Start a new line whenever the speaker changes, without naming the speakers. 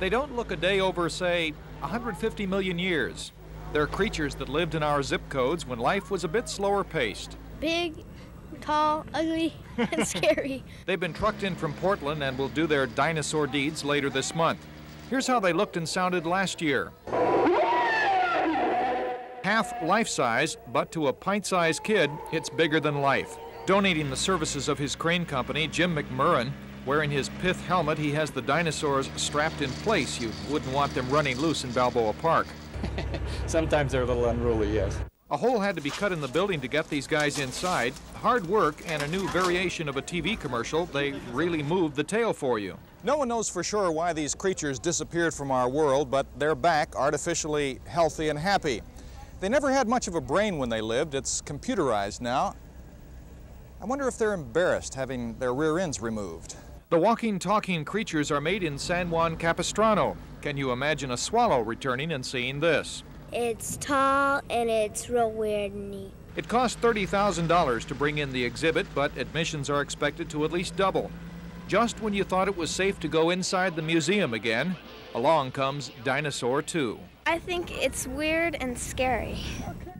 They don't look a day over, say, 150 million years. They're creatures that lived in our zip codes when life was a bit slower paced.
Big, tall, ugly, and scary.
They've been trucked in from Portland and will do their dinosaur deeds later this month. Here's how they looked and sounded last year. Half life size, but to a pint sized kid, it's bigger than life. Donating the services of his crane company, Jim McMurrin, wearing his pith helmet, he has the dinosaurs strapped in place. You wouldn't want them running loose in Balboa Park.
Sometimes they're a little unruly, yes.
A hole had to be cut in the building to get these guys inside. Hard work and a new variation of a TV commercial. They really moved the tail for you.
No one knows for sure why these creatures disappeared from our world, but they're back, artificially healthy and happy. They never had much of a brain when they lived. It's computerized now. I wonder if they're embarrassed having their rear ends removed.
The walking, talking creatures are made in San Juan Capistrano. Can you imagine a swallow returning and seeing this?
It's tall and it's real weird and neat.
It cost $30,000 to bring in the exhibit, but admissions are expected to at least double. Just when you thought it was safe to go inside the museum again, along comes Dinosaur 2.
I think it's weird and scary.
Okay.